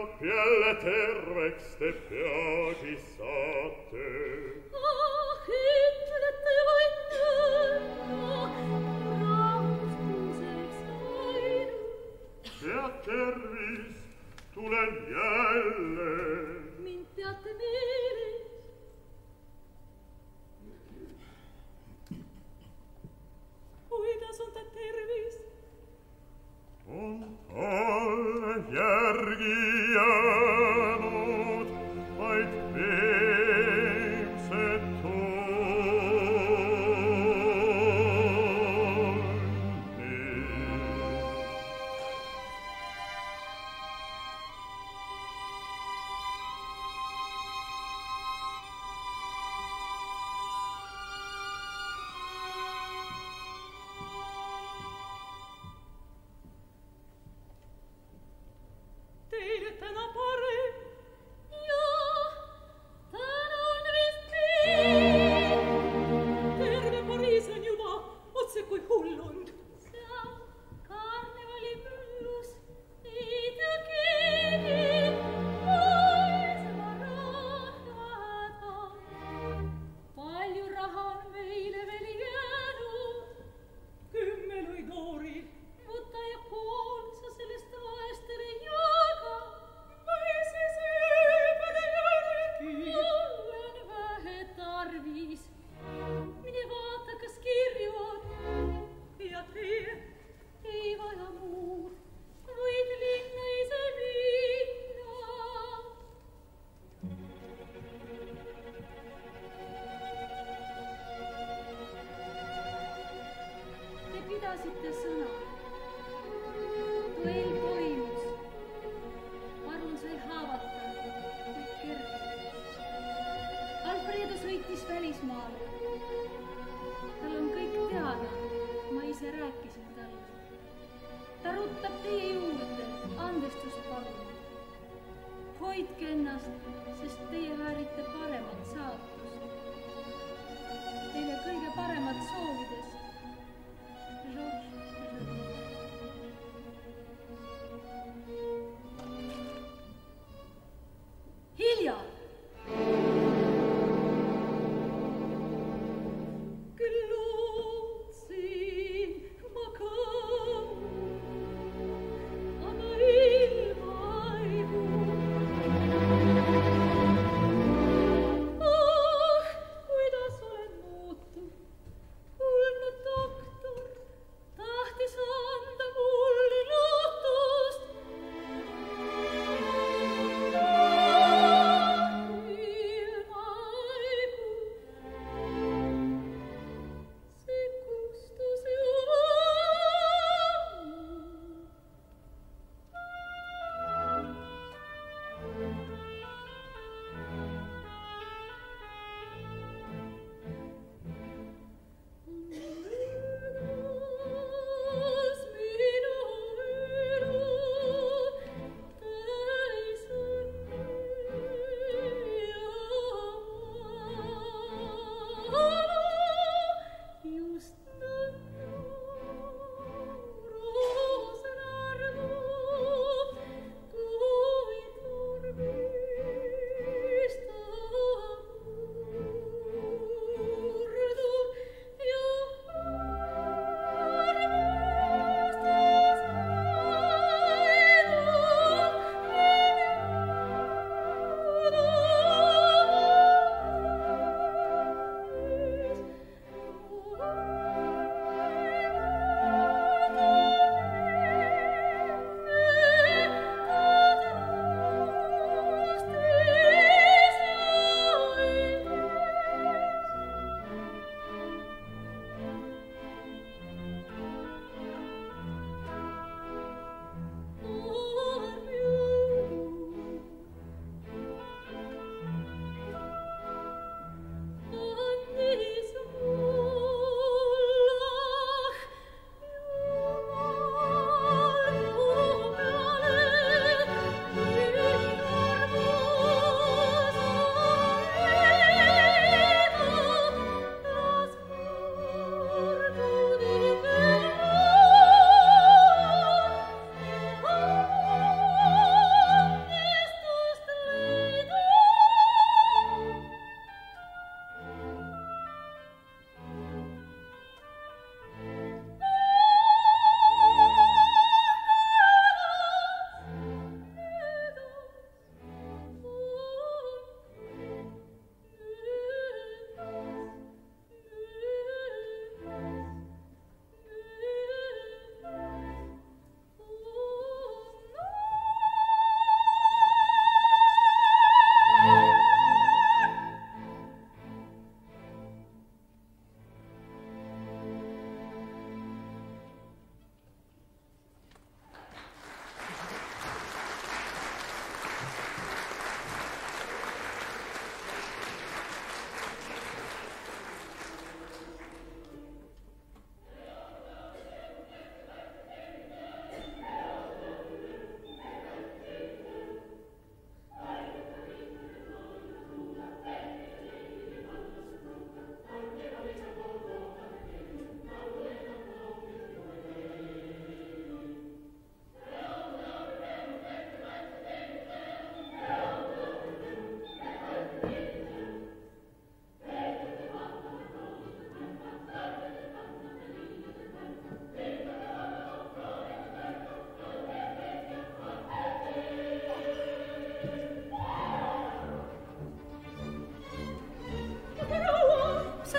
alle terre exte piagi satte. Ach, hitlete vain nullo, braut tu le miele. Min teat meris. Uida sunt a tervis, und alle Jergia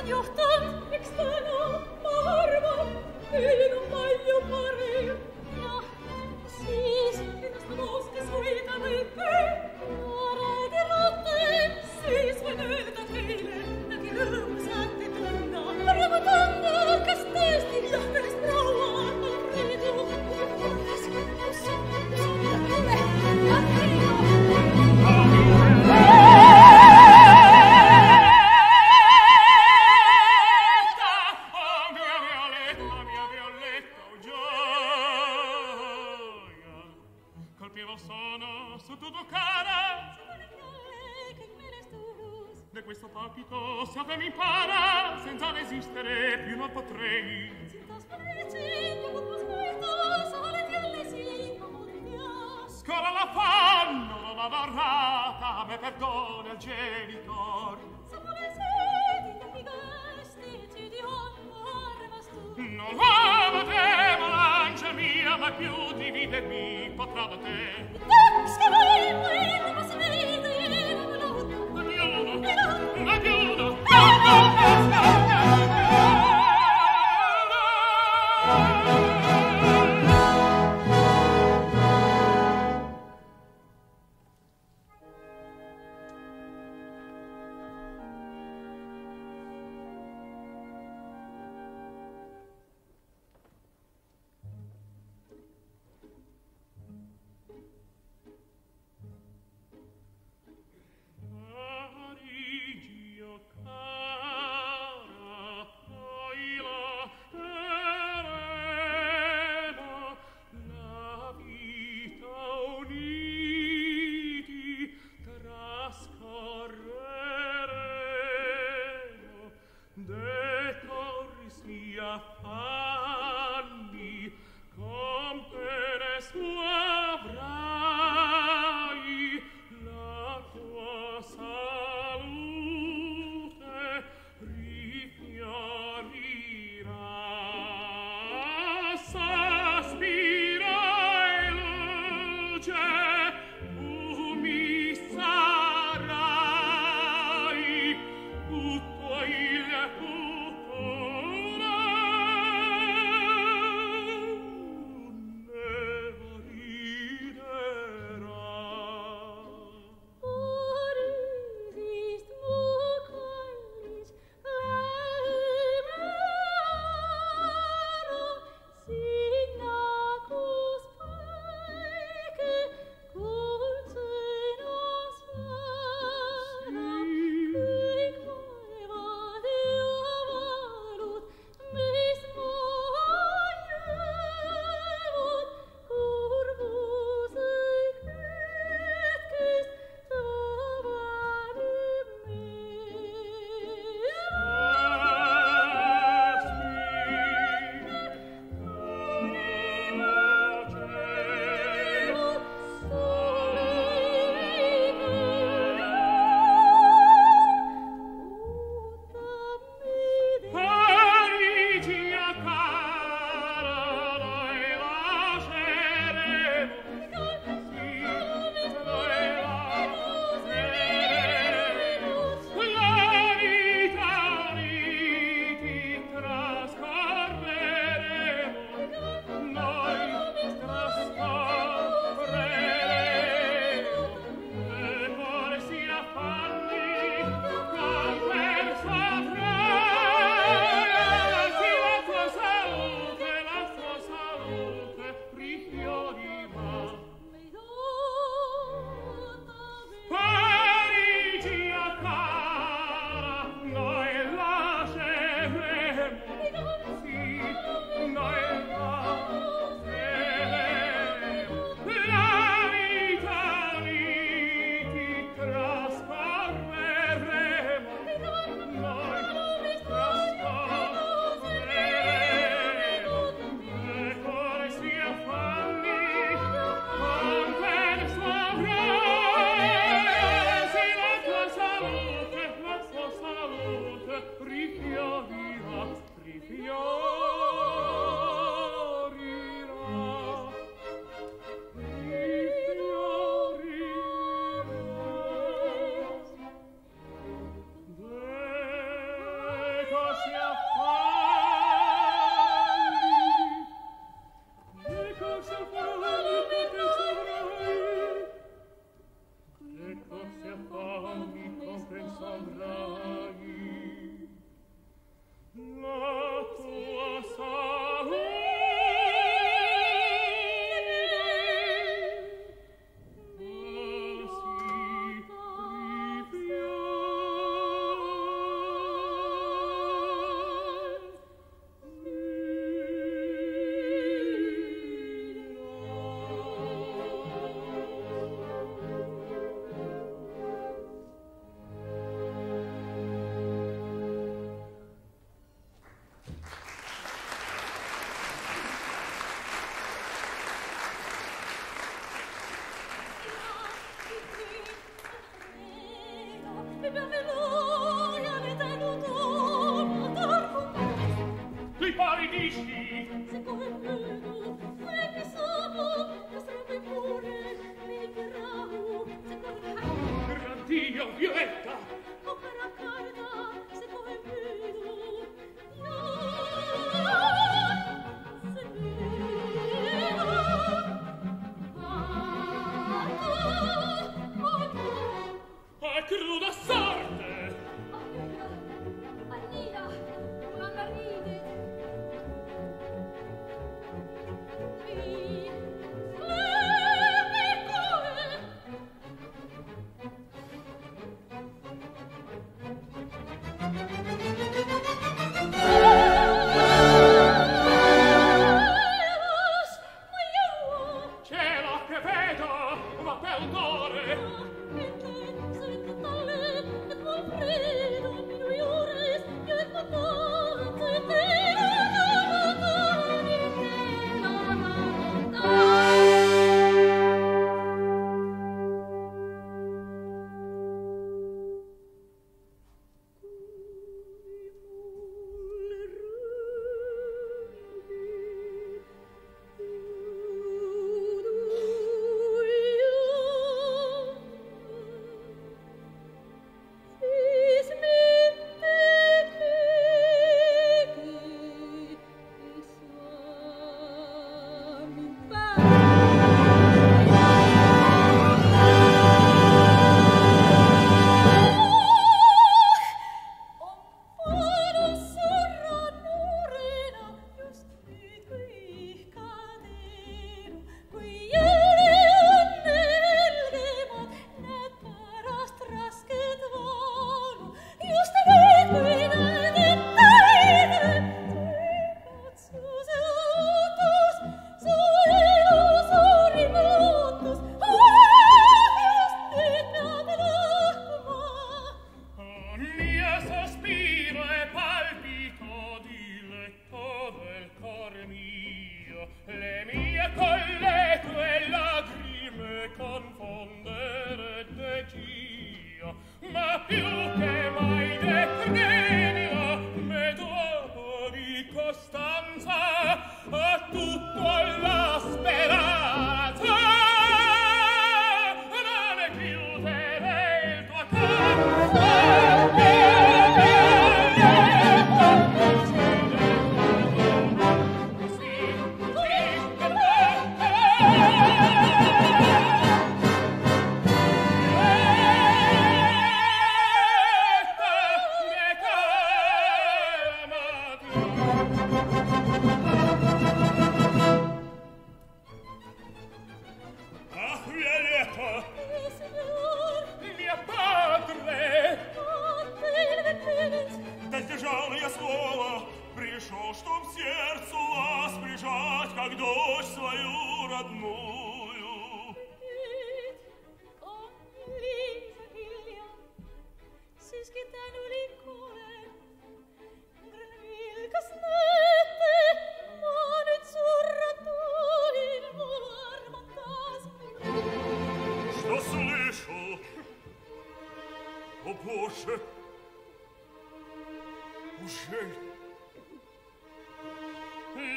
johtan external arma in mi para senza resistere più non potrei Scola la fanno non la varrata me perdona il genitor Non amo te, volancia mia, ma più dividermi potrà da te. Dux, che vuoi, vuoi, non si vede, non voluto. Non io non ho.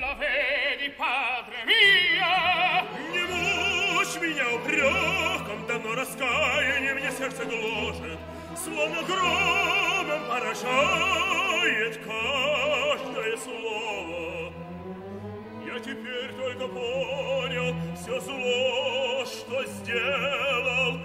La vedi, padre mio! Не мучь меня упреком, дано раскаяние мне сердце гложет, словно громом поражает каждое слово. Я теперь только понял все зло, что сделал,